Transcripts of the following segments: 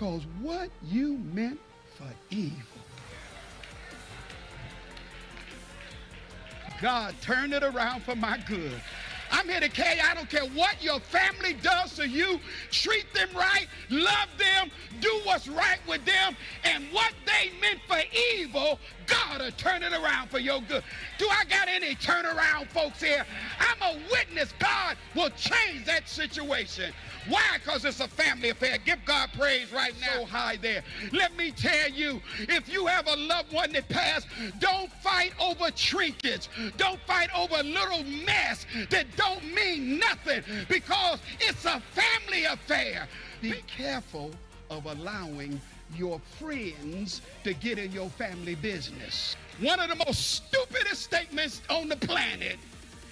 Because what you meant for evil, God turned it around for my good. I'm here to tell you, I don't care what your family does to you, treat them right, love them, do what's right with them, and what they meant for evil, God will turn it around for your good. Do I got any turnaround folks here? I'm a witness. God will change that situation. Why? Because it's a family affair. Give God praise right now. So high there. Let me tell you, if you have a loved one that passed, don't fight over trinkets. Don't fight over a little mess that don't mean nothing because it's a family affair. Be careful of allowing your friends to get in your family business. One of the most stupidest statements on the planet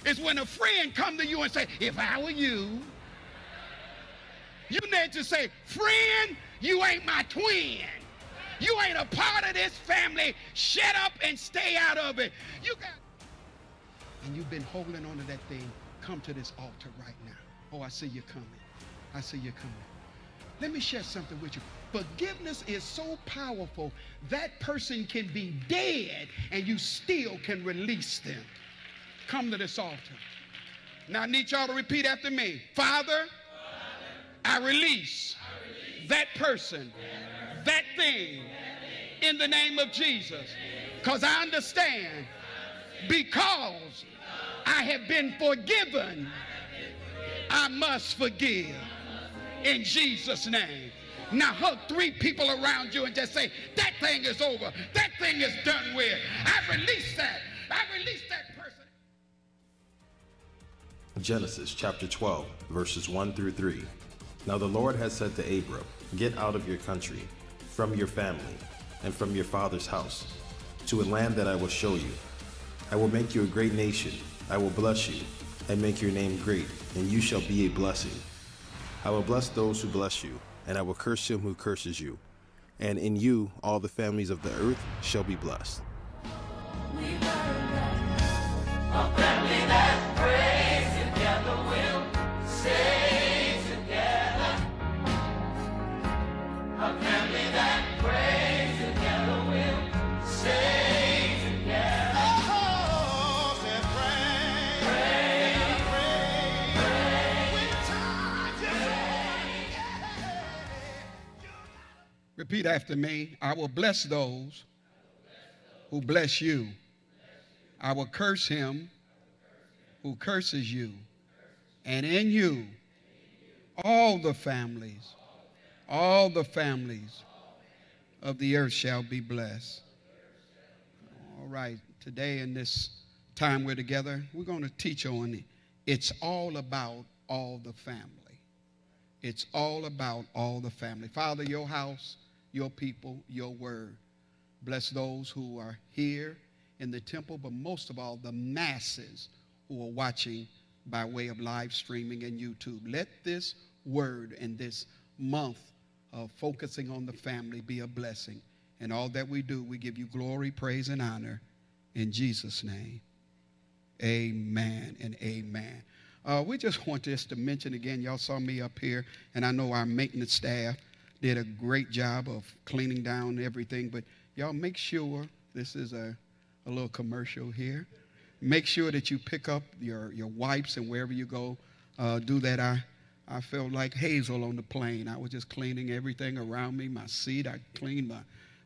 is when a friend come to you and say, if I were you, you need to say, friend, you ain't my twin. You ain't a part of this family. Shut up and stay out of it. You got and you've been holding on to that thing. Come to this altar right now. Oh, I see you coming. I see you coming. Let me share something with you. Forgiveness is so powerful that person can be dead and you still can release them. Come to this altar. Now I need y'all to repeat after me. Father, I release that person, that thing in the name of Jesus. Because I understand because I have been forgiven, I must forgive in Jesus' name. Now hug three people around you and just say, that thing is over. That thing is done with. I release that. I release that person. Genesis chapter 12, verses 1 through 3. Now the Lord has said to Abram, Get out of your country, from your family, and from your father's house, to a land that I will show you. I will make you a great nation. I will bless you, and make your name great, and you shall be a blessing. I will bless those who bless you, and I will curse him who curses you. And in you all the families of the earth shall be blessed. Repeat after me. I will bless those who bless you. I will curse him who curses you. And in you, all the families, all the families of the earth shall be blessed. All right, today in this time we're together, we're going to teach on it. It's all about all the family. It's all about all the family. Father, your house, your people, your word. Bless those who are here in the temple, but most of all, the masses who are watching by way of live streaming and YouTube. Let this word and this month of focusing on the family be a blessing. And all that we do, we give you glory, praise, and honor in Jesus' name. Amen and amen. Uh, we just want just to mention again, y'all saw me up here, and I know our maintenance staff did a great job of cleaning down everything, but y'all make sure this is a, a little commercial here. Make sure that you pick up your, your wipes and wherever you go, uh, do that. I, I felt like Hazel on the plane. I was just cleaning everything around me, my seat. I cleaned my,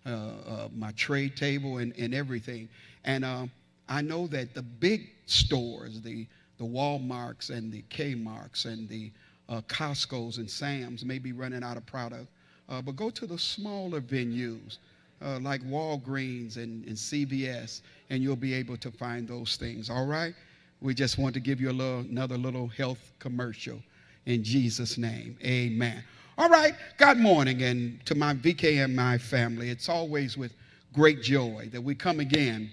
uh, uh, my tray table and, and everything. And uh, I know that the big stores, the, the Walmarts and the Kmarts and the uh, Costco's and Sam's may be running out of product. Uh, but go to the smaller venues uh, like Walgreens and, and CVS, and you'll be able to find those things. All right? We just want to give you a little, another little health commercial in Jesus' name. Amen. All right. Good morning, and to my VKMI family, it's always with great joy that we come again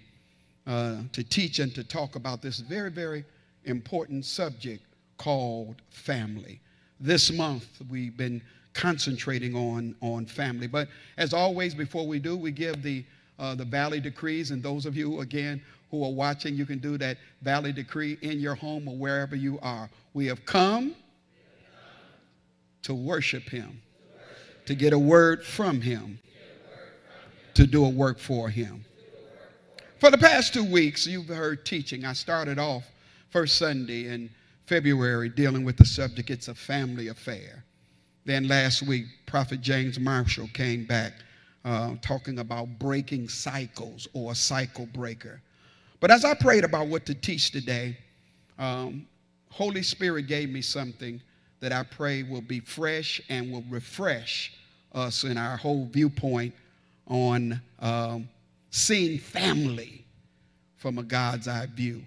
uh, to teach and to talk about this very, very important subject called family. This month, we've been concentrating on, on family. But as always, before we do, we give the, uh, the valley decrees. And those of you, again, who are watching, you can do that valley decree in your home or wherever you are. We have come to worship Him, to get a word from Him, to do a work for Him. For the past two weeks, you've heard teaching. I started off first Sunday in February dealing with the subject, it's a family affair. Then last week, Prophet James Marshall came back uh, talking about breaking cycles or a cycle breaker. But as I prayed about what to teach today, um, Holy Spirit gave me something that I pray will be fresh and will refresh us in our whole viewpoint on um, seeing family from a God's eye view.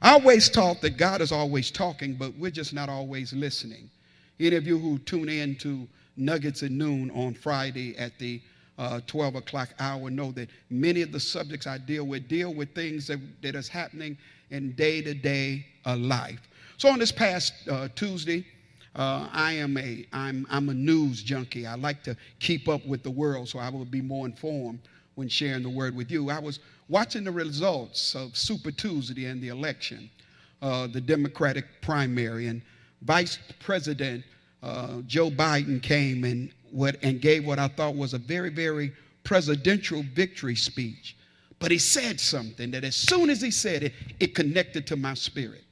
I always taught that God is always talking, but we're just not always listening. Any of you who tune in to Nuggets at Noon on Friday at the uh, 12 o'clock hour know that many of the subjects I deal with deal with things that, that is happening in day-to-day uh, life. So on this past uh, Tuesday, uh, I am a I'm I'm a news junkie. I like to keep up with the world, so I will be more informed when sharing the word with you. I was watching the results of Super Tuesday and the election, uh, the Democratic primary, and Vice President uh, Joe Biden came and what and gave what I thought was a very very presidential victory speech. But he said something that as soon as he said it, it connected to my spirit.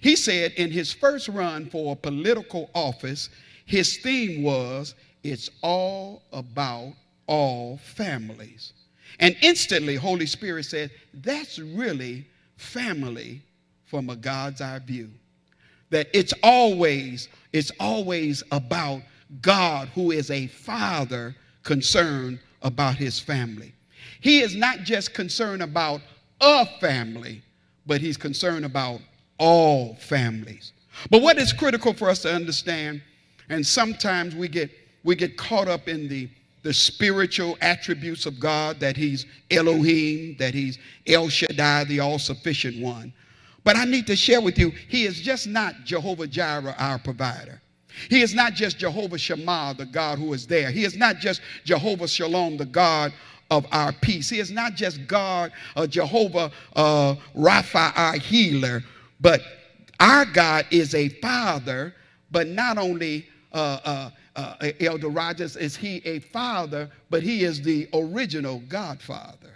He said in his first run for a political office, his theme was, It's all about all families. And instantly, Holy Spirit said, That's really family from a God's eye view. That it's always, it's always about God who is a father concerned about his family. He is not just concerned about a family, but he's concerned about all families. But what is critical for us to understand, and sometimes we get we get caught up in the the spiritual attributes of God, that He's Elohim, that He's El Shaddai, the all sufficient one. But I need to share with you, He is just not Jehovah Jireh, our provider. He is not just Jehovah Shammah, the God who is there. He is not just Jehovah Shalom, the God of our peace. He is not just God, uh, Jehovah uh, Rapha, our healer, but our God is a father, but not only uh, uh, uh, Elder Rogers is he a father, but he is the original Godfather.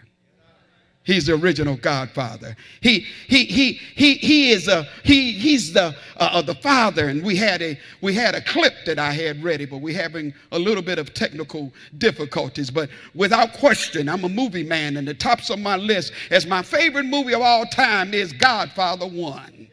He's the original Godfather. He he he he he is a he he's the uh, the father. And we had a we had a clip that I had ready, but we're having a little bit of technical difficulties. But without question, I'm a movie man, and the tops of my list as my favorite movie of all time is Godfather One.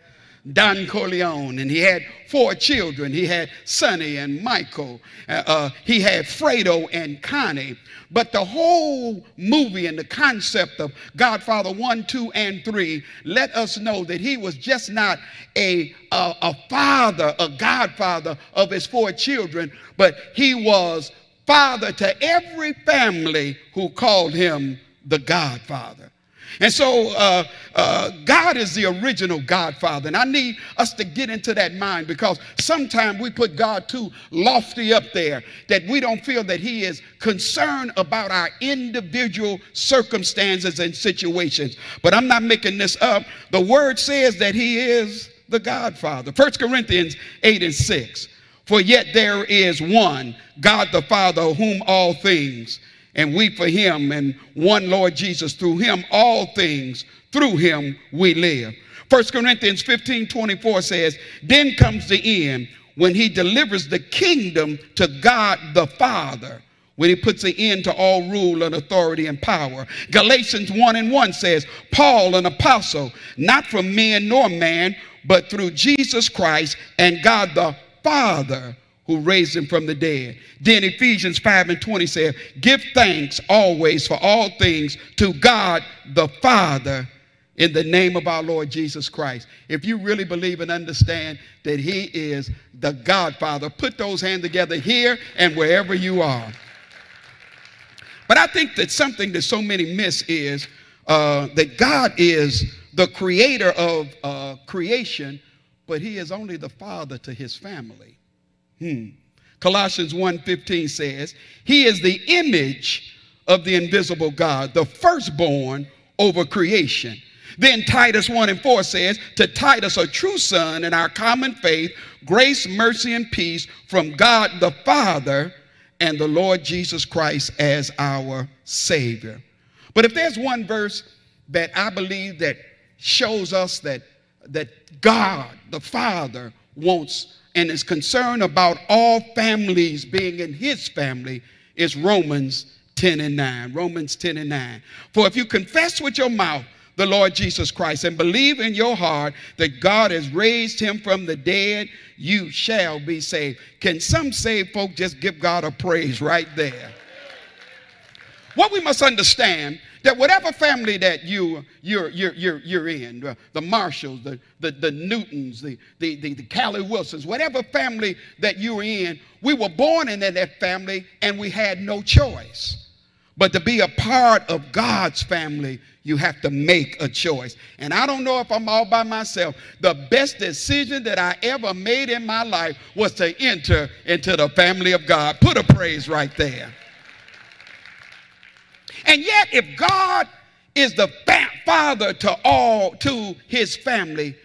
Don Corleone, and he had four children. He had Sonny and Michael. Uh, uh, he had Fredo and Connie. But the whole movie and the concept of Godfather 1, 2, and 3 let us know that he was just not a, a, a father, a godfather of his four children, but he was father to every family who called him the Godfather. And so uh, uh, God is the original Godfather. And I need us to get into that mind because sometimes we put God too lofty up there that we don't feel that He is concerned about our individual circumstances and situations. But I'm not making this up. The word says that He is the Godfather. 1 Corinthians 8 and 6. For yet there is one, God the Father, whom all things and we for him and one Lord Jesus. Through him, all things, through him, we live. 1 Corinthians 15 24 says, Then comes the end when he delivers the kingdom to God the Father when he puts an end to all rule and authority and power. Galatians 1 and 1 says, Paul, an apostle, not from men nor man, but through Jesus Christ and God the Father who raised him from the dead. Then Ephesians 5 and 20 says, Give thanks always for all things to God the Father in the name of our Lord Jesus Christ. If you really believe and understand that he is the Godfather, put those hands together here and wherever you are. But I think that something that so many miss is uh, that God is the creator of uh, creation, but he is only the father to his family. Hmm. Colossians 1:15 says, "He is the image of the invisible God, the firstborn over creation." Then Titus 1 and 4 says, To Titus, a true son in our common faith, grace, mercy, and peace from God the Father and the Lord Jesus Christ as our Savior. But if there's one verse that I believe that shows us that, that God the Father wants and is concerned about all families being in his family, is Romans 10 and 9. Romans 10 and 9. For if you confess with your mouth the Lord Jesus Christ and believe in your heart that God has raised him from the dead, you shall be saved. Can some saved folk just give God a praise right there? What we must understand that whatever family that you, you're, you're, you're, you're in, the, Marshalls, the, the, the Newtons, the, the, the, the Callie Wilsons, whatever family that you're in, we were born into that family and we had no choice. But to be a part of God's family, you have to make a choice. And I don't know if I'm all by myself. The best decision that I ever made in my life was to enter into the family of God. Put a praise right there. And yet, if God is the father to all, to his family,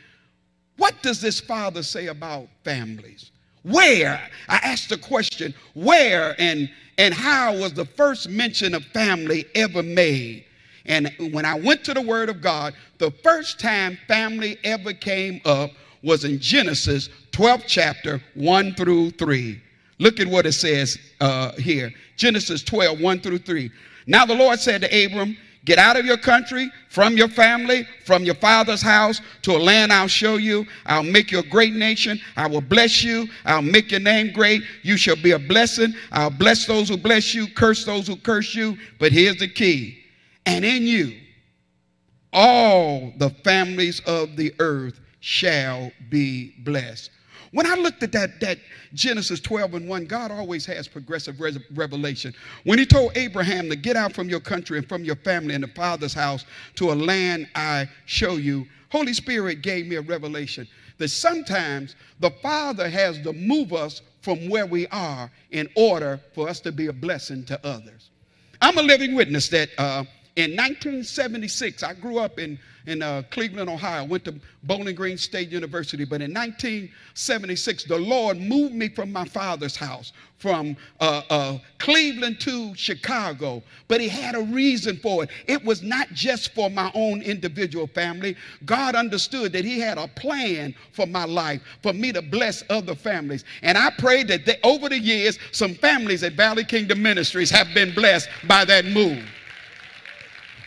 what does this father say about families? Where? I asked the question, where and and how was the first mention of family ever made? And when I went to the Word of God, the first time family ever came up was in Genesis 12th chapter 1 through 3. Look at what it says uh, here Genesis 12, 1 through 3. Now the Lord said to Abram, Get out of your country, from your family, from your father's house, to a land I'll show you. I'll make you a great nation. I will bless you. I'll make your name great. You shall be a blessing. I'll bless those who bless you, curse those who curse you. But here's the key and in you, all the families of the earth shall be blessed. When I looked at that, that Genesis 12 and 1, God always has progressive revelation. When he told Abraham to get out from your country and from your family and the father's house to a land I show you, Holy Spirit gave me a revelation that sometimes the Father has to move us from where we are in order for us to be a blessing to others. I'm a living witness that uh, in 1976, I grew up in in uh, Cleveland, Ohio. Went to Bowling Green State University. But in 1976, the Lord moved me from my father's house from uh, uh, Cleveland to Chicago. But He had a reason for it. It was not just for my own individual family. God understood that He had a plan for my life, for me to bless other families. And I pray that they, over the years, some families at Valley Kingdom Ministries have been blessed by that move.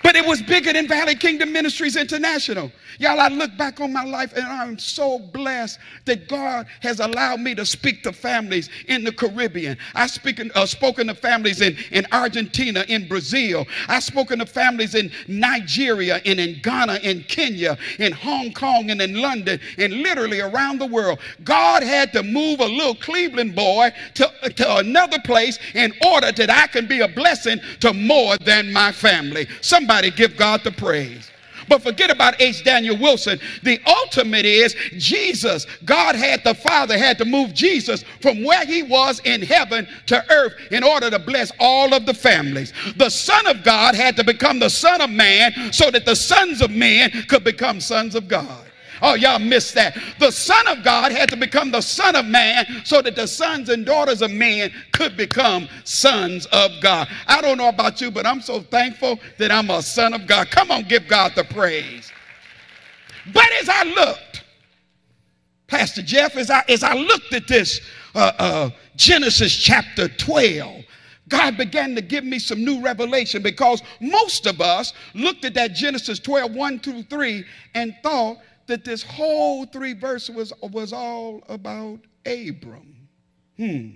But it was bigger than Valley Kingdom Ministries International. Y'all, I look back on my life and I'm so blessed that God has allowed me to speak to families in the Caribbean. I've spoken, uh, spoken to families in, in Argentina, in Brazil. I've spoken to families in Nigeria and in Ghana, in Kenya, in Hong Kong, and in London, and literally around the world. God had to move a little Cleveland boy to, to another place in order that I can be a blessing to more than my family. Somebody Somebody give God the praise. But forget about H. Daniel Wilson. The ultimate is Jesus. God had the Father had to move Jesus from where he was in heaven to earth in order to bless all of the families. The Son of God had to become the Son of Man so that the sons of men could become sons of God. Oh, y'all missed that. The Son of God had to become the Son of Man so that the sons and daughters of man could become sons of God. I don't know about you, but I'm so thankful that I'm a son of God. Come on, give God the praise. But as I looked, Pastor Jeff, as I, as I looked at this uh, uh, Genesis chapter 12, God began to give me some new revelation because most of us looked at that Genesis 12, 1 through 3, and thought that this whole three verses was, was all about Abram. Hmm.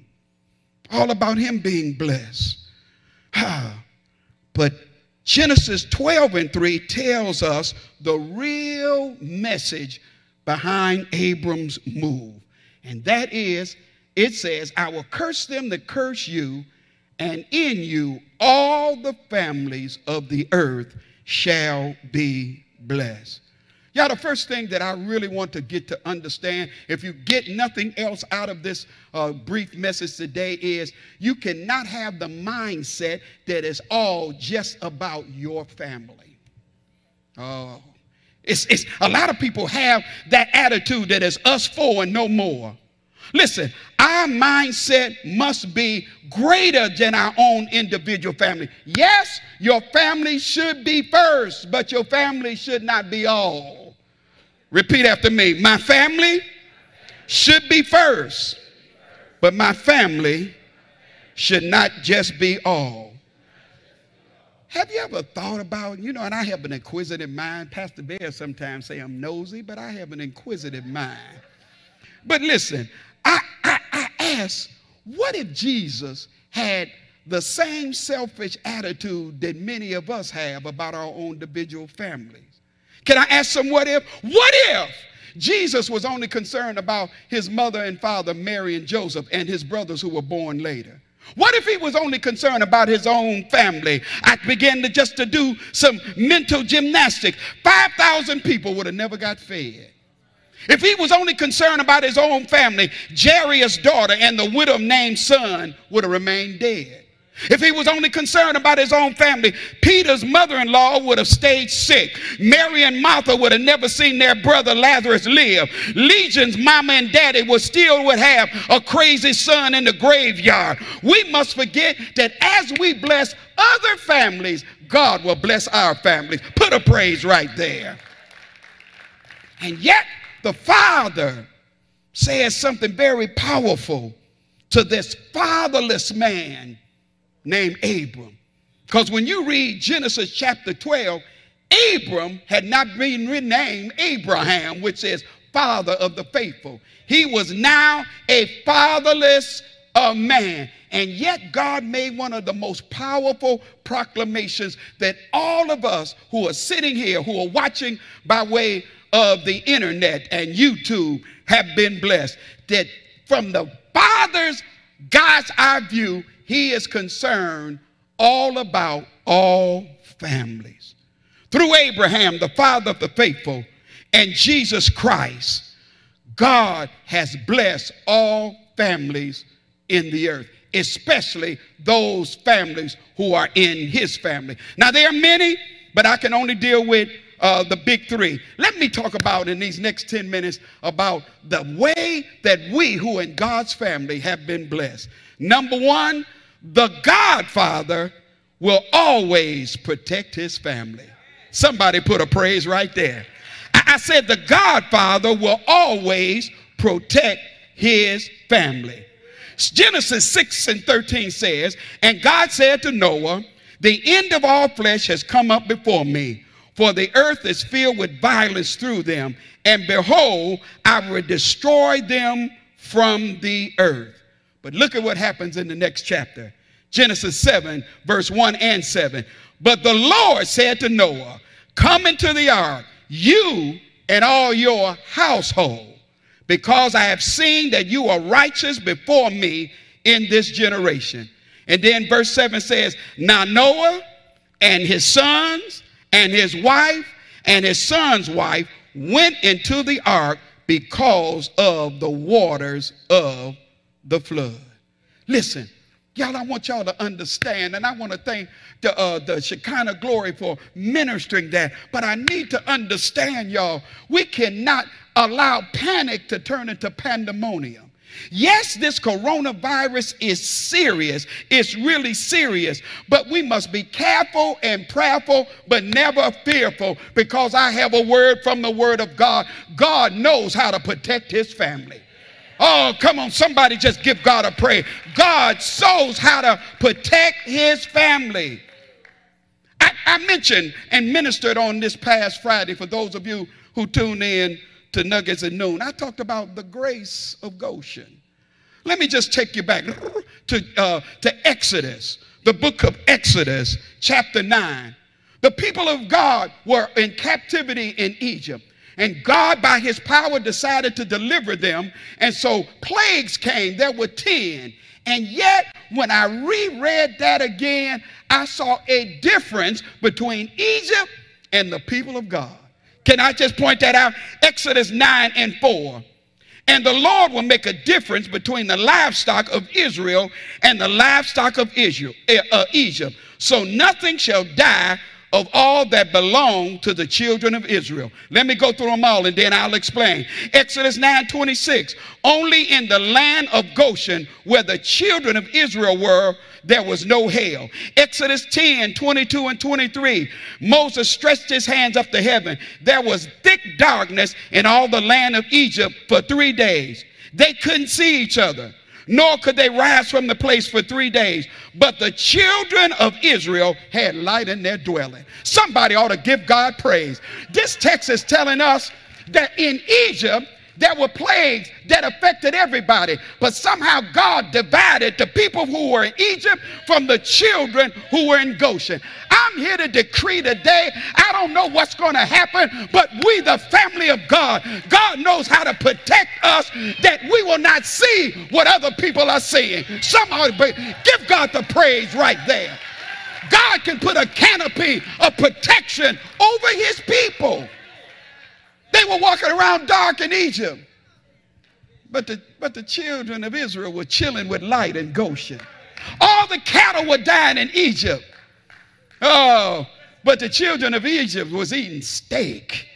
All about him being blessed. Ah. But Genesis 12 and 3 tells us the real message behind Abram's move. And that is, it says, I will curse them that curse you, and in you all the families of the earth shall be blessed. Y'all, the first thing that I really want to get to understand, if you get nothing else out of this uh, brief message today, is you cannot have the mindset that is all just about your family. Oh, It's, it's a lot of people have that attitude that is us four and no more. Listen, our mindset must be greater than our own individual family. Yes, your family should be first, but your family should not be all. Repeat after me. My family should be first, but my family should not just be all. Have you ever thought about, you know, and I have an inquisitive mind. Pastor Bear sometimes say I'm nosy, but I have an inquisitive mind. But listen, I, I, I ask, what if Jesus had the same selfish attitude that many of us have about our own individual families? Can I ask some what if? What if Jesus was only concerned about his mother and father, Mary and Joseph, and his brothers who were born later? What if he was only concerned about his own family? I began to just to do some mental gymnastics. 5,000 people would have never got fed. If he was only concerned about his own family, Jairus' daughter and the widow Nain's son would have remained dead. If he was only concerned about his own family, Peter's mother in law would have stayed sick. Mary and Martha would have never seen their brother Lazarus live. Legion's mama and daddy would still would have a crazy son in the graveyard. We must forget that as we bless other families, God will bless our families. Put a praise right there. And yet, the father says something very powerful to this fatherless man named Abram. Because when you read Genesis chapter 12, Abram had not been renamed Abraham, which is father of the faithful. He was now a fatherless uh, man. And yet, God made one of the most powerful proclamations that all of us who are sitting here, who are watching by way of the internet and YouTube have been blessed. That from the Father's God's eye view, He is concerned all about all families. Through Abraham, the father of the faithful, and Jesus Christ, God has blessed all families in the earth, especially those families who are in his family. Now, there are many, but I can only deal with uh, the big three. Let me talk about in these next 10 minutes about the way that we who in God's family have been blessed. Number one, the Godfather will always protect his family. Somebody put a praise right there. I, I said the Godfather will always protect his family. Genesis 6 and 13 says, And God said to Noah, The end of all flesh has come up before me for the earth is filled with violence through them. And behold, I will destroy them from the earth. But look at what happens in the next chapter Genesis 7, verse 1 and 7. But the Lord said to Noah, Come into the ark, you and all your household, because I have seen that you are righteous before me in this generation. And then verse 7 says, Now Noah and his sons and his wife and his son's wife went into the ark because of the waters of the flood. Listen, y'all, I want y'all to understand, and I want to thank the, uh, the Shekinah Glory for ministering that, but I need to understand, y'all, we cannot allow panic to turn into pandemonium. Yes, this coronavirus is serious. It's really serious. But we must be careful and prayerful, but never fearful because I have a word from the Word of God. God knows how to protect His family. Oh, come on, somebody just give God a prayer. God knows how to protect His family. I, I mentioned and ministered on this past Friday for those of you who tune in to Nuggets at Noon, I talked about the grace of Goshen. Let me just take you back to, uh, to Exodus, the book of Exodus, chapter 9. The people of God were in captivity in Egypt. And God, by his power, decided to deliver them. And so plagues came. There were 10. And yet, when I reread that again, I saw a difference between Egypt and the people of God. Can I just point that out? Exodus 9 and 4. And the Lord will make a difference between the livestock of Israel and the livestock of Israel, uh, Egypt. So nothing shall die of all that belong to the children of Israel. Let me go through them all and then I'll explain. Exodus 9 26. Only in the land of Goshen, where the children of Israel were, there was no hail. Exodus 10 22 and 23. Moses stretched his hands up to heaven. There was thick darkness in all the land of Egypt for three days. They couldn't see each other nor could they rise from the place for three days. But the children of Israel had light in their dwelling. Somebody ought to give God praise. This text is telling us that in Egypt, there were plagues that affected everybody, but somehow God divided the people who were in Egypt from the children who were in Goshen. I'm here to decree today. I don't know what's going to happen, but we, the family of God, God knows how to protect us that we will not see what other people are seeing. Somebody give God the praise right there. God can put a canopy of protection over his people. They were walking around dark in Egypt. But the, but the children of Israel were chilling with light in Goshen. All the cattle were dying in Egypt. Oh, but the children of Egypt was eating steak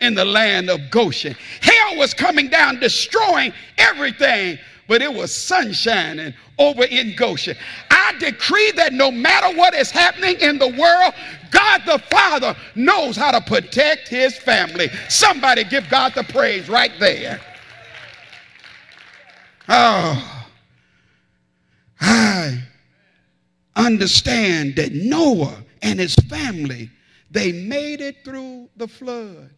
in the land of Goshen. Hell was coming down, destroying everything, but it was sunshine and over in Goshen. I decree that no matter what is happening in the world, God the Father knows how to protect his family. Somebody give God the praise right there. Oh, I understand that Noah and his family, they made it through the flood.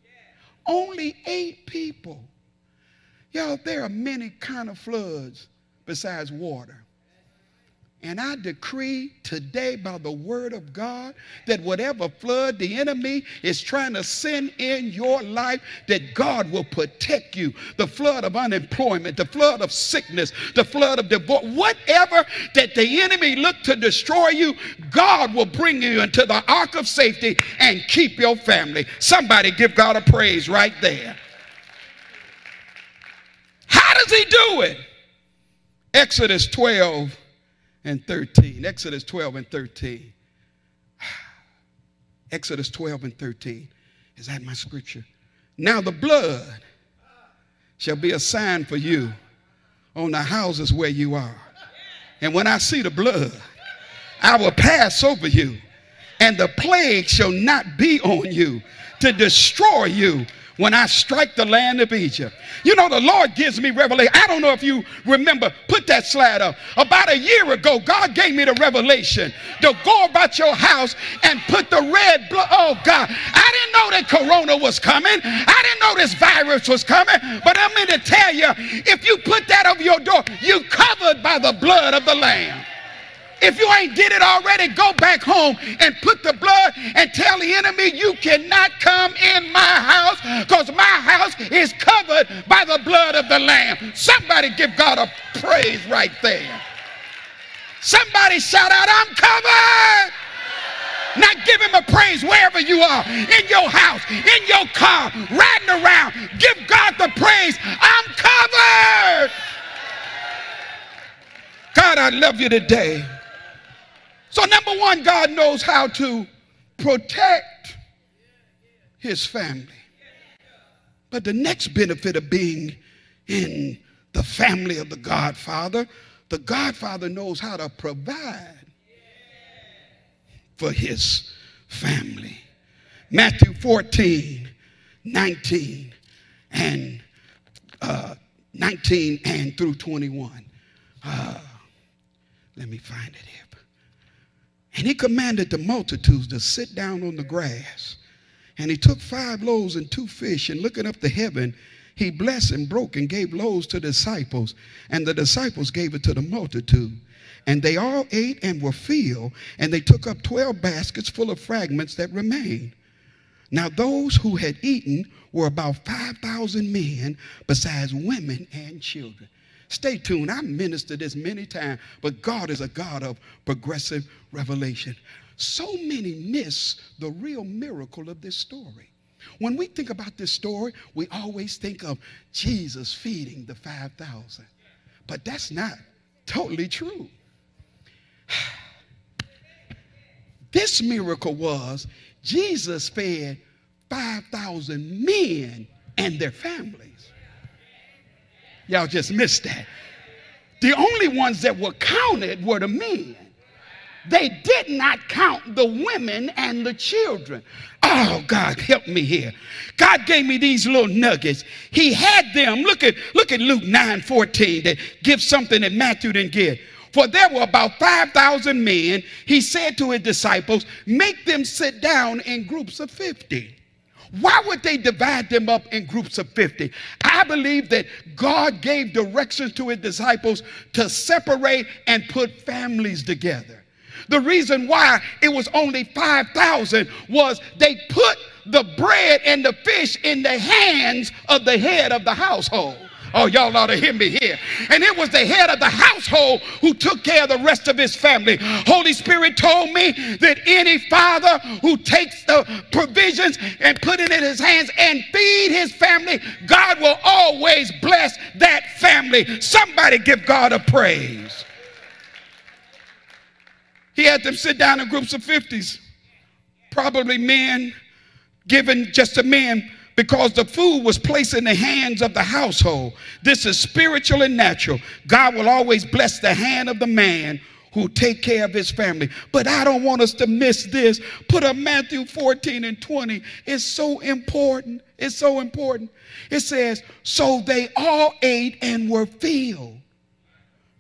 Only eight people. Y'all, there are many kind of floods besides water. And I decree today by the word of God that whatever flood the enemy is trying to send in your life, that God will protect you. The flood of unemployment, the flood of sickness, the flood of divorce, whatever that the enemy looked to destroy you, God will bring you into the ark of safety and keep your family. Somebody give God a praise right there. Does he do it? Exodus 12 and 13. Exodus 12 and 13. Exodus 12 and 13. Is that my scripture? Now the blood shall be a sign for you on the houses where you are. And when I see the blood, I will pass over you, and the plague shall not be on you to destroy you when I strike the land of Egypt. You know, the Lord gives me revelation. I don't know if you remember, put that slide up. About a year ago, God gave me the revelation to go about your house and put the red blood. Oh, God. I didn't know that corona was coming. I didn't know this virus was coming. But I'm going to tell you, if you put that over your door, you covered by the blood of the Lamb. If you ain't did it already, go back home and put the blood and tell the enemy you cannot come in my house because my house is covered by the blood of the Lamb. Somebody give God a praise right there. Somebody shout out, I'm covered. Now give him a praise wherever you are, in your house, in your car, riding around. Give God the praise. I'm covered. God, I love you today. So, number one, God knows how to protect his family. But the next benefit of being in the family of the Godfather, the Godfather knows how to provide for his family. Matthew 14, 19, and uh, 19 and through 21. Uh, let me find it here. And he commanded the multitudes to sit down on the grass. And he took five loaves and two fish, and looking up to heaven, he blessed and broke and gave loaves to the disciples, and the disciples gave it to the multitude. And they all ate and were filled, and they took up 12 baskets full of fragments that remained. Now, those who had eaten were about 5,000 men, besides women and children. Stay tuned. I ministered this many times, but God is a God of progressive revelation. So many miss the real miracle of this story. When we think about this story, we always think of Jesus feeding the 5,000. But that's not totally true. This miracle was Jesus fed 5,000 men and their families. Y'all just missed that. The only ones that were counted were the men. They did not count the women and the children. Oh, God, help me here. God gave me these little nuggets. He had them. Look at, look at Luke 9 14 that gives something that Matthew didn't give. For there were about 5,000 men. He said to his disciples, Make them sit down in groups of 50. Why would they divide them up in groups of 50? I believe that God gave directions to his disciples to separate and put families together. The reason why it was only 5,000 was they put the bread and the fish in the hands of the head of the household. Oh, y'all ought to hear me here. And it was the head of the household who took care of the rest of his family. Holy Spirit told me that any father who takes the provisions and put it in his hands and feed his family, God will always bless that family. Somebody give God a praise. He had them sit down in groups of 50s, probably men, given just to men, because the food was placed in the hands of the household. This is spiritual and natural. God will always bless the hand of the man who take care of his family. But I don't want us to miss this. Put up Matthew 14 and 20. It's so important. It's so important. It says, So they all ate and were filled.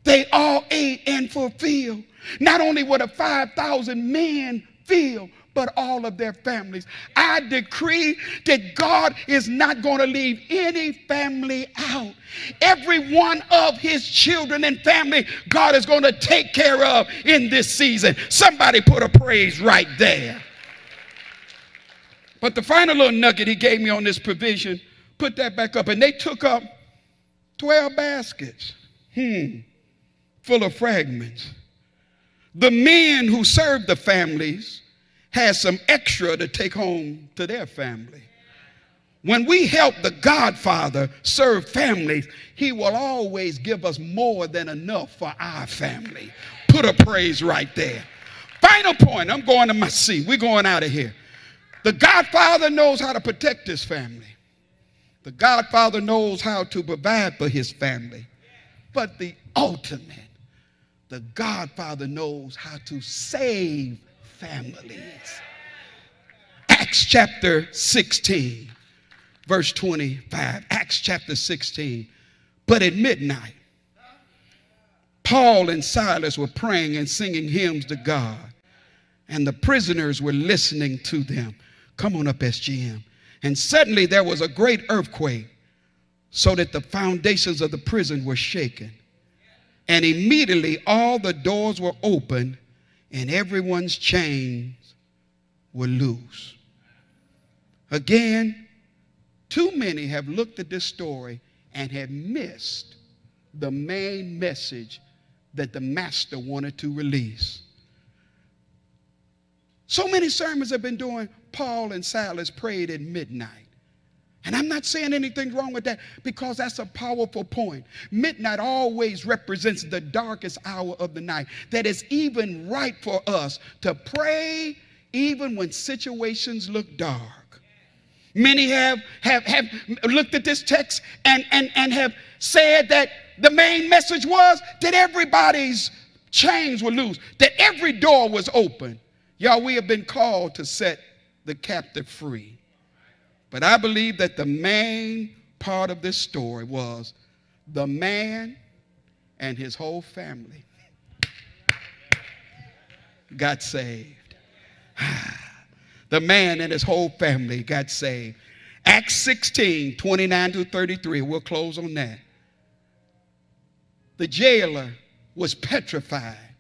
They all ate and fulfilled. Not only were the 5,000 men filled, but all of their families. I decree that God is not going to leave any family out. Every one of his children and family, God is going to take care of in this season. Somebody put a praise right there. But the final little nugget he gave me on this provision, put that back up, and they took up 12 baskets, hmm, full of fragments. The men who served the families had some extra to take home to their family. When we help the Godfather serve families, he will always give us more than enough for our family. Put a praise right there. Final point, I'm going to my seat. We're going out of here. The Godfather knows how to protect his family. The Godfather knows how to provide for his family. But the ultimate the Godfather knows how to save families. Acts chapter 16, verse 25. Acts chapter 16. But at midnight, Paul and Silas were praying and singing hymns to God, and the prisoners were listening to them. Come on up, SGM. And suddenly there was a great earthquake, so that the foundations of the prison were shaken. And immediately all the doors were open and everyone's chains were loose. Again, too many have looked at this story and have missed the main message that the master wanted to release. So many sermons have been doing Paul and Silas prayed at midnight. And I'm not saying anything wrong with that because that's a powerful point. Midnight always represents the darkest hour of the night. That is even right for us to pray even when situations look dark. Many have, have, have looked at this text and, and, and have said that the main message was that everybody's chains were loose, that every door was open. Y'all, we have been called to set the captive free. But I believe that the main part of this story was the man and his whole family got saved. the man and his whole family got saved. Acts 16, 29 to 33. We'll close on that. The jailer was petrified.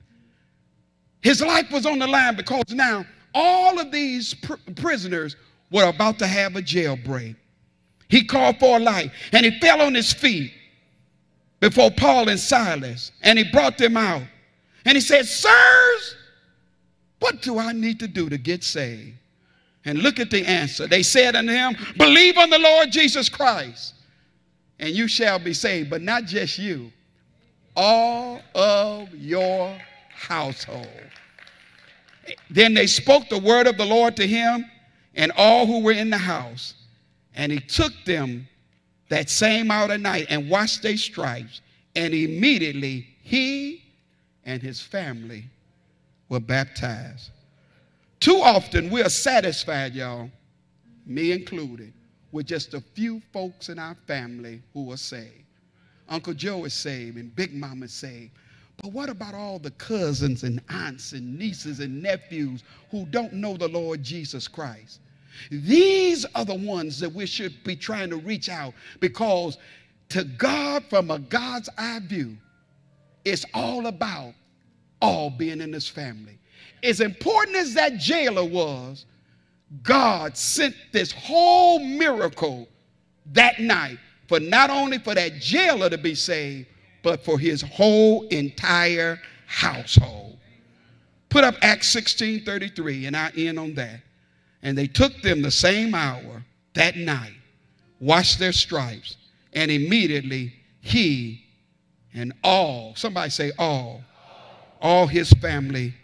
His life was on the line because now all of these pr- prisoners were about to have a jailbreak. He called for a light and he fell on his feet before Paul and Silas and he brought them out. And he said, Sirs, what do I need to do to get saved? And look at the answer. They said unto him, Believe on the Lord Jesus Christ, and you shall be saved. But not just you, all of your household. Then they spoke the word of the Lord to him and all who were in the house. And he took them that same hour night and washed their stripes. And immediately he and his family were baptized. Too often we are satisfied, y'all, me included, with just a few folks in our family who are saved. Uncle Joe is saved and Big Mama is saved. But what about all the cousins and aunts and nieces and nephews who don't know the Lord Jesus Christ? These are the ones that we should be trying to reach out because to God, from a God's eye view, it's all about all being in this family. As important as that jailer was, God sent this whole miracle that night for not only for that jailer to be saved, but for his whole entire household. Put up Acts 16 33, and I end on that. And they took them the same hour that night, washed their stripes, and immediately he and all, somebody say all, all his family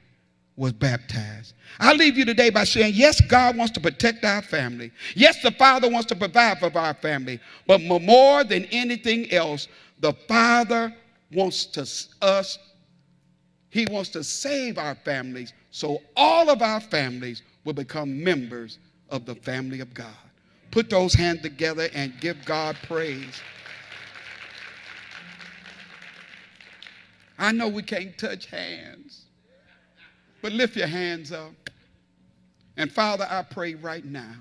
was baptized. I leave you today by saying, yes, God wants to protect our family. Yes, the Father wants to provide for our family. But more than anything else, the Father wants to us, He wants to save our families so all of our families will become members of the family of God. Put those hands together and give God praise. I know we can't touch hands, but lift your hands up. And Father, I pray right now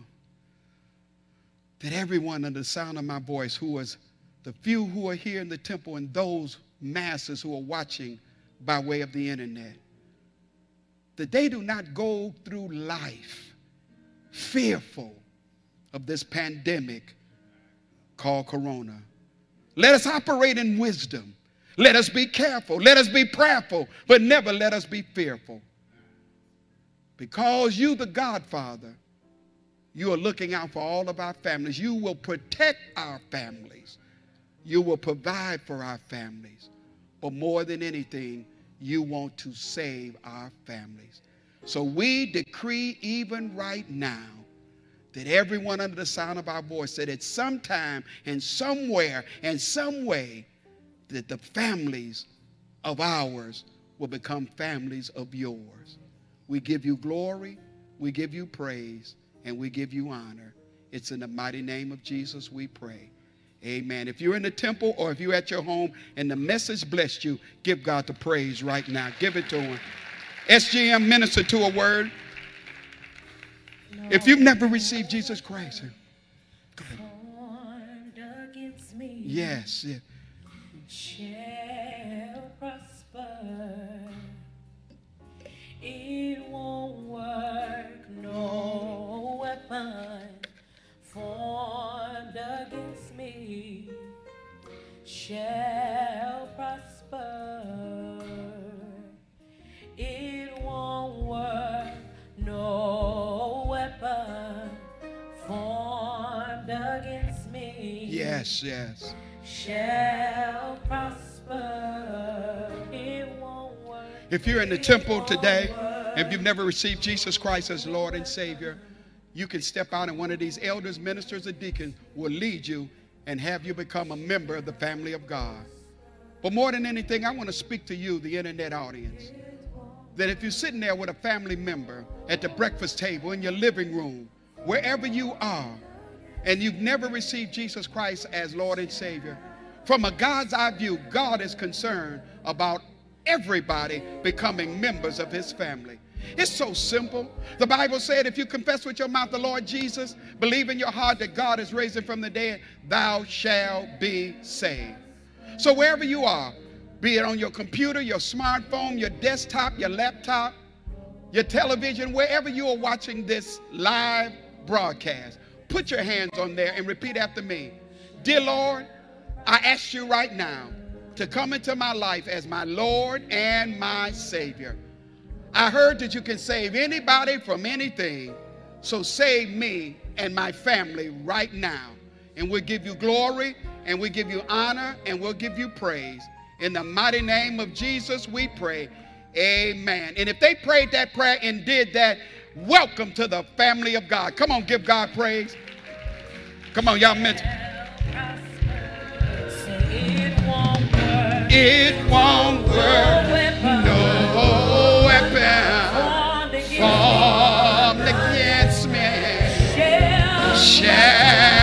that everyone under the sound of my voice, who is the few who are here in the temple and those masses who are watching by way of the internet, that they do not go through life fearful of this pandemic called corona. Let us operate in wisdom. Let us be careful. Let us be prayerful, but never let us be fearful. Because you, the Godfather, you are looking out for all of our families. You will protect our families. You will provide for our families. But more than anything, you want to save our families. So we decree even right now that everyone under the sound of our voice that at some time and somewhere and some way that the families of ours will become families of yours. We give you glory, we give you praise, and we give you honor. It's in the mighty name of Jesus we pray. Amen. If you're in the temple or if you're at your home and the message blessed you, give God the praise right now. Give it to Him. SGM minister to a word. If you've never received Jesus Christ, go ahead. Yes. Shall prosper. It won't work. No weapon shall prosper. It won't work, no weapon formed against me. Yes, yes. Shall prosper. It won't work. If you're in the temple today, and if you've never received Jesus Christ as Lord and Savior, you can step out and one of these elders, ministers, or deacons will lead you and have you become a member of the family of God. But more than anything, I want to speak to you, the internet audience. That if you're sitting there with a family member at the breakfast table, in your living room, wherever you are, and you've never received Jesus Christ as Lord and Savior, from a God's eye view, God is concerned about everybody becoming members of his family. It's so simple. The Bible said if you confess with your mouth the Lord Jesus, believe in your heart that God is raising from the dead, thou shalt be saved. So wherever you are, be it on your computer, your smartphone, your desktop, your laptop, your television, wherever you are watching this live broadcast, put your hands on there and repeat after me. Dear Lord, I ask you right now to come into my life as my Lord and my Savior. I heard that you can save anybody from anything. So save me and my family right now. And we'll give you glory and we'll give you honor and we'll give you praise. In the mighty name of Jesus, we pray. Amen. And if they prayed that prayer and did that, Welcome to the family of God. Come on, give God praise. Come on, y'all mention. It won't work. No shall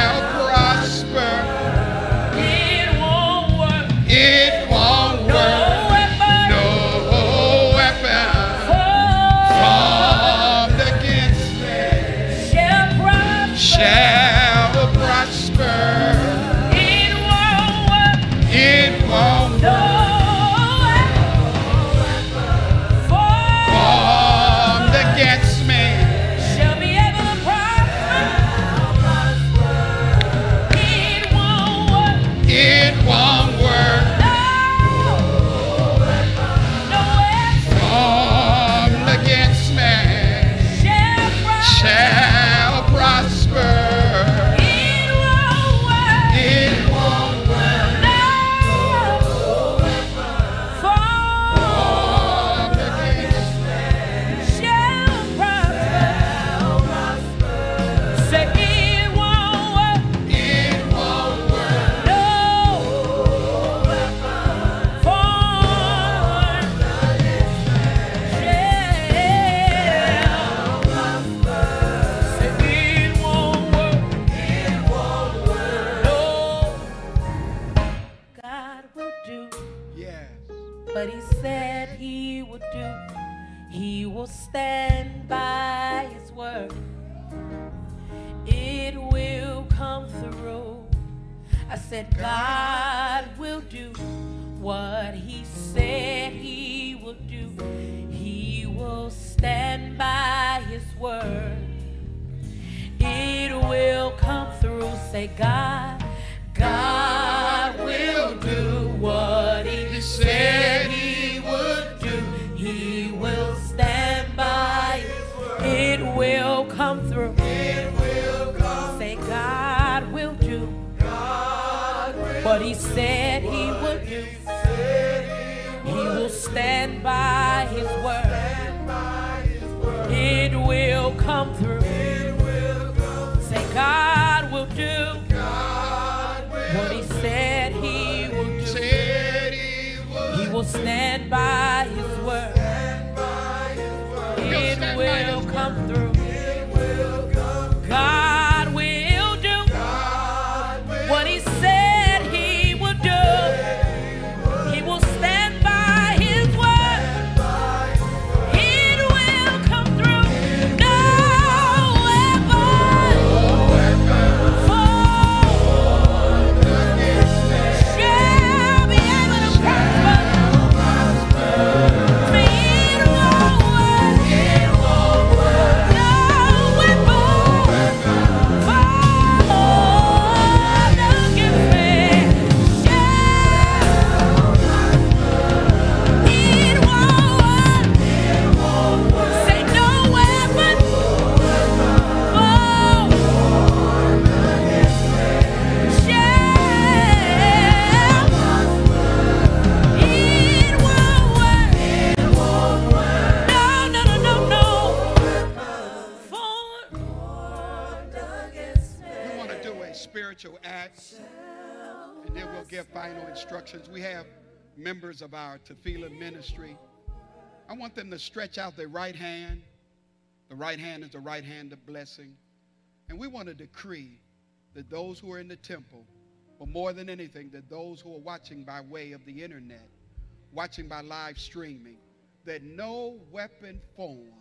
want them to stretch out their right hand. The right hand is the right hand of blessing. And we want to decree that those who are in the temple, but more than anything, that those who are watching by way of the internet, watching by live streaming, that no weapon formed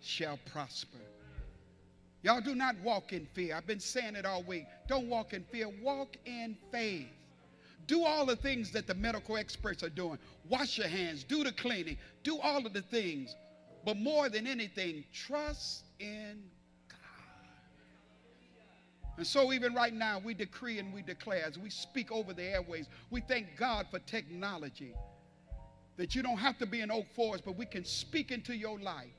shall prosper. Y'all do not walk in fear. I've been saying it all week. Don't walk in fear, walk in faith. Do all the things that the medical experts are doing. Wash your hands, do the cleaning, do all of the things. But more than anything, trust in God. And so, even right now, we decree and we declare as we speak over the airways, we thank God for technology. That you don't have to be in Oak Forest, but we can speak into your life.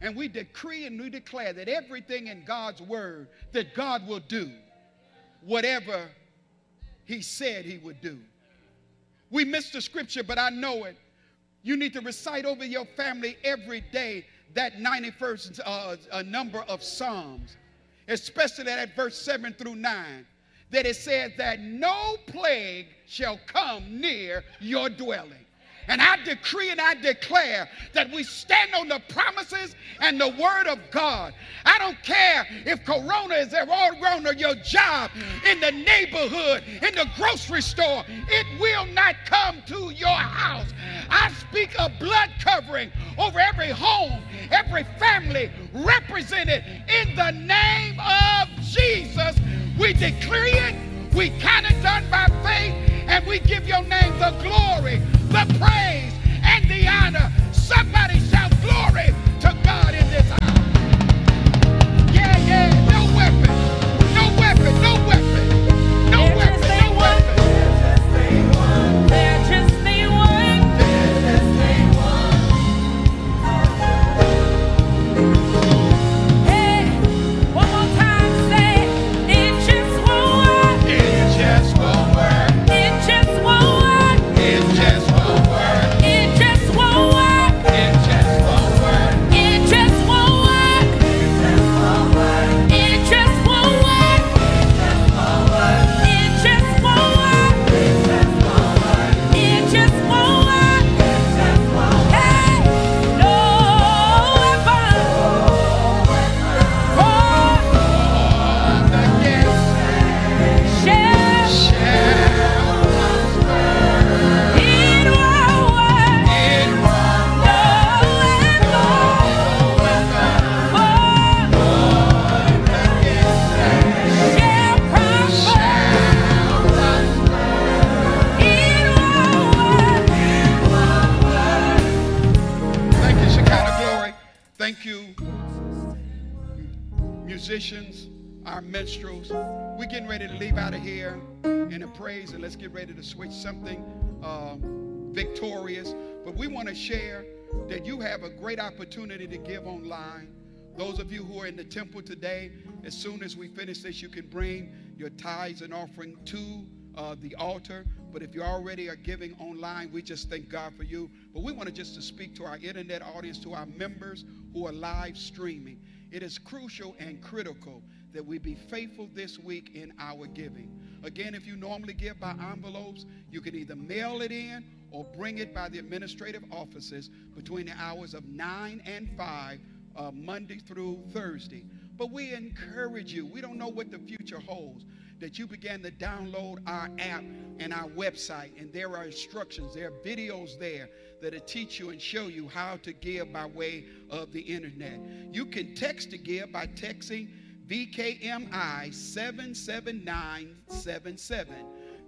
And we decree and we declare that everything in God's word that God will do whatever he said he would do. We missed the scripture, but I know it. You need to recite over your family every day that 91st uh, uh, number of Psalms, especially that verse 7 through 9, that it says that no plague shall come near your dwelling. And I decree and I declare that we stand on the promises and the word of God. I don't care if corona is around your job, in the neighborhood, in the grocery store. It will not come to your house. I speak a blood covering over every home, every family represented in the name of Jesus. We decree it, we count it done by faith, and we give your name the glory the praise and the honor. Somebody shout glory to God in this house. Switch something uh, victorious. But we want to share that you have a great opportunity to give online. Those of you who are in the temple today, as soon as we finish this, you can bring your tithes and offering to uh, the altar. But if you already are giving online, we just thank God for you. But we want to just to speak to our internet audience, to our members who are live streaming. It is crucial and critical that we be faithful this week in our giving. Again, if you normally give by envelopes, you can either mail it in or bring it by the administrative offices between the hours of 9 and 5 uh, Monday through Thursday. But we encourage you, we don't know what the future holds, that you begin to download our app and our website. And there are instructions, there are videos there that'll teach you and show you how to give by way of the internet. You can text to give by texting VKMI 77977.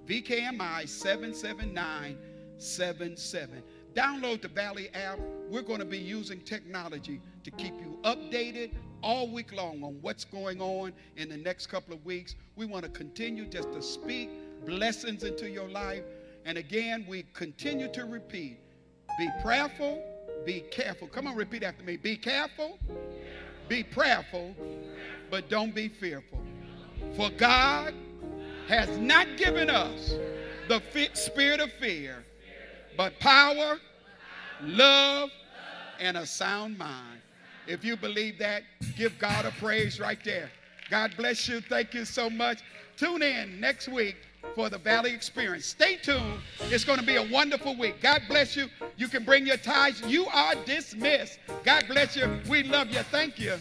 VKMI 77977. Download the Valley app. We're going to be using technology to keep you updated all week long on what's going on in the next couple of weeks. We want to continue just to speak blessings into your life. And again, we continue to repeat be prayerful, be careful. Come on, repeat after me. Be careful, be prayerful, but don't be fearful. For God has not given us the spirit of fear, but power, love, and a sound mind. If you believe that, give God a praise right there. God bless you. Thank you so much. Tune in next week for the Valley Experience. Stay tuned. It's going to be a wonderful week. God bless you. You can bring your tithes. You are dismissed. God bless you. We love you. Thank you.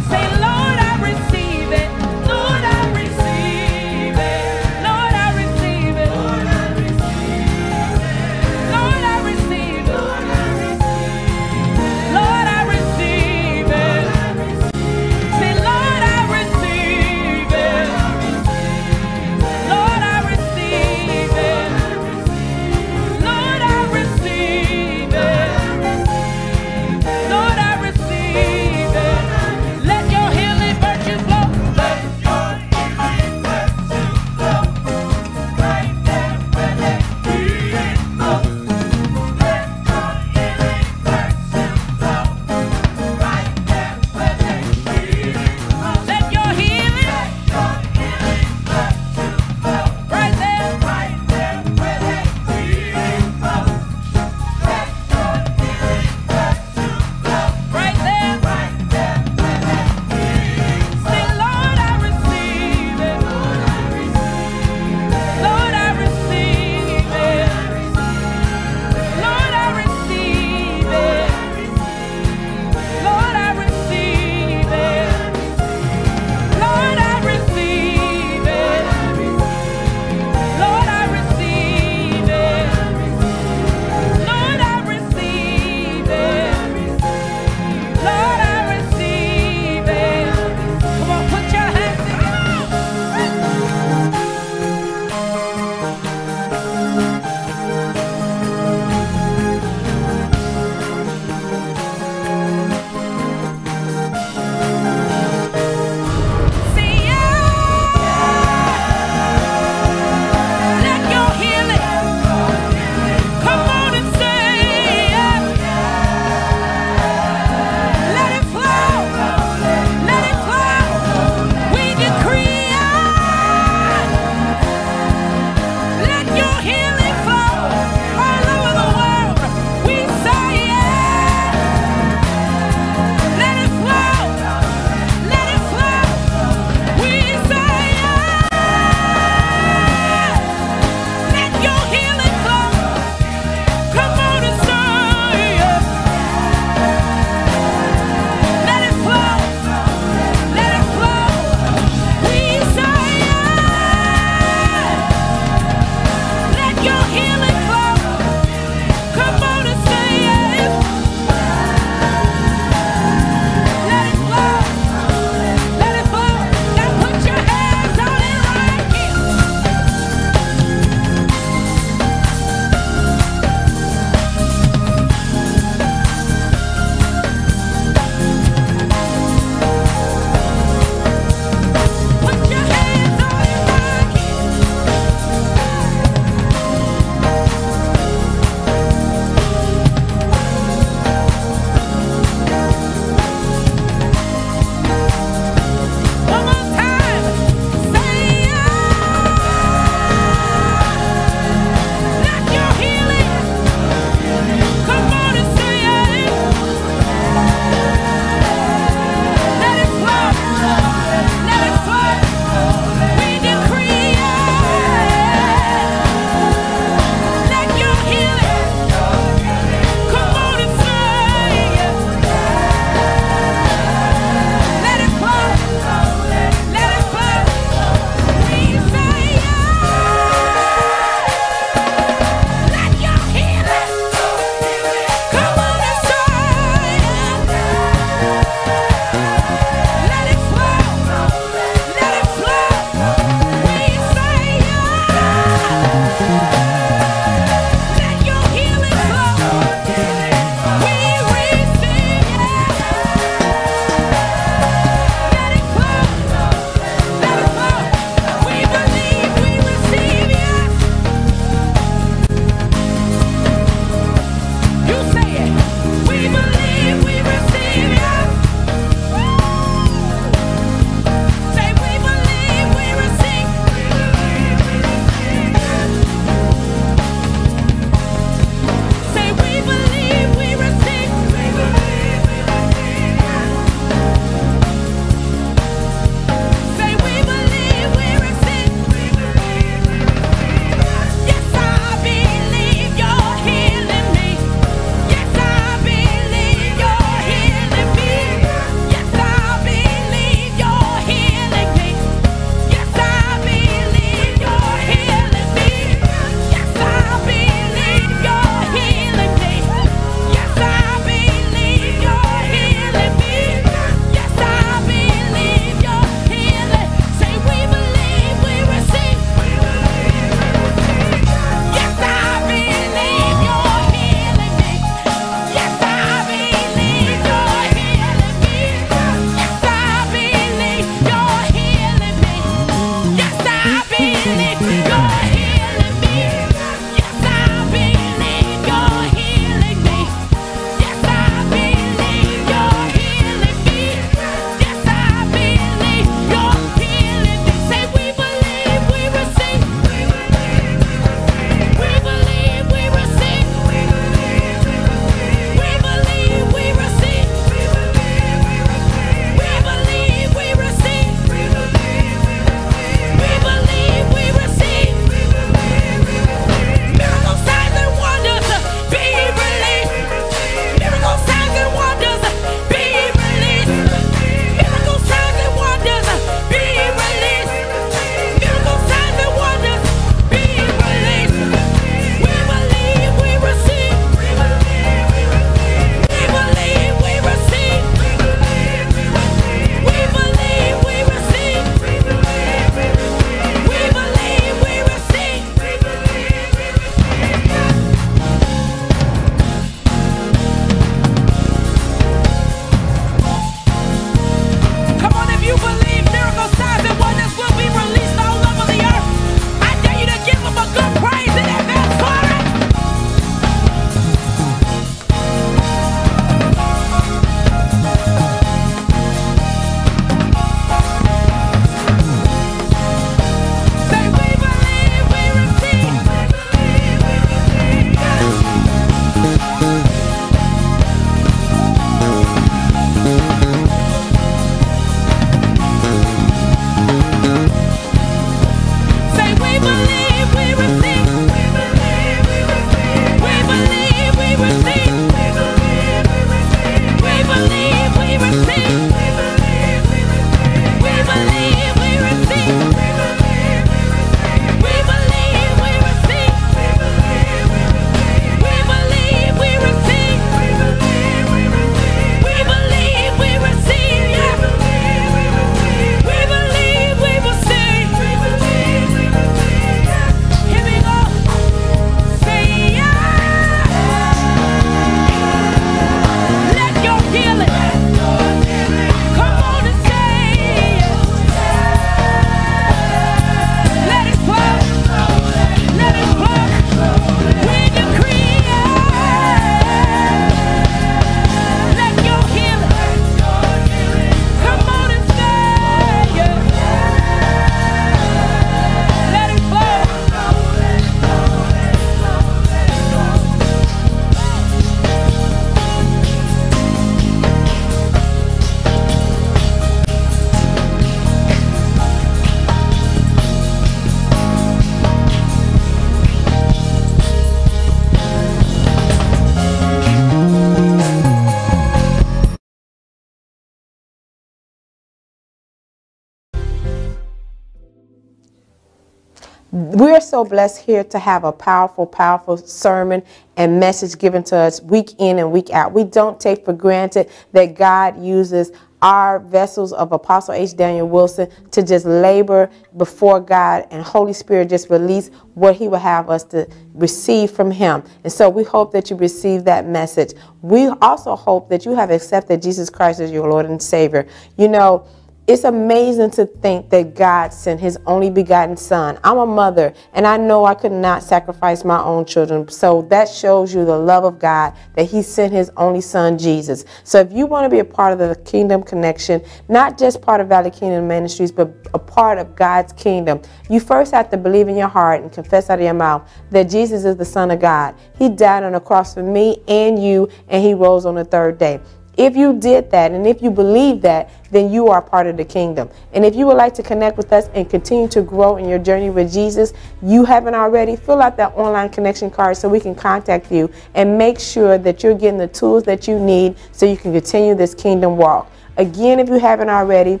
So blessed here to have a powerful, powerful sermon and message given to us week in and week out. We don't take for granted that God uses our vessels of Apostle H. Daniel Wilson to just labor before God and Holy Spirit just release what He will have us to receive from Him. And so we hope that you receive that message. We also hope that you have accepted Jesus Christ as your Lord and Savior. You know, it's amazing to think that God sent his only begotten son. I'm a mother and I know I could not sacrifice my own children. So that shows you the love of God that he sent his only son Jesus. So if you want to be a part of the kingdom connection, not just part of Valley Kingdom Ministries, but a part of God's kingdom, you first have to believe in your heart and confess out of your mouth that Jesus is the son of God. He died on the cross for me and you and he rose on the third day. If you did that and if you believe that, then you are part of the kingdom. And if you would like to connect with us and continue to grow in your journey with Jesus, you haven't already, fill out that online connection card so we can contact you and make sure that you're getting the tools that you need so you can continue this kingdom walk. Again, if you haven't already,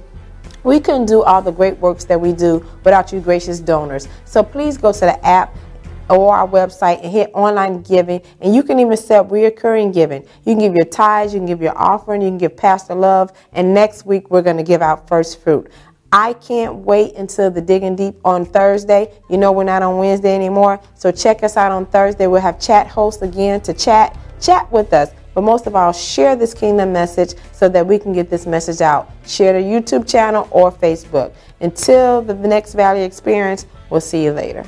we couldn't do all the great works that we do without you gracious donors. So please go to the app or our website and hit online giving. And you can even set reoccurring giving. You can give your tithes, you can give your offering, you can give Pastor Love. And next week, we're going to give out first fruit. I can't wait until the Digging Deep on Thursday. You know, we're not on Wednesday anymore. So check us out on Thursday. We'll have chat hosts again to chat, chat with us. But most of all, share this kingdom message so that we can get this message out. Share the YouTube channel or Facebook. Until the next Valley Experience, we'll see you later.